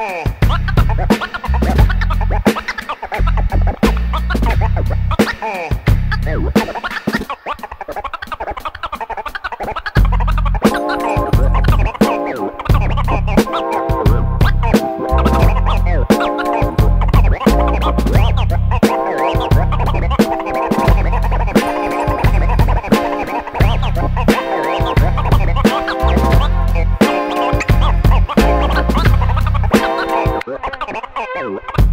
Oh. Woo!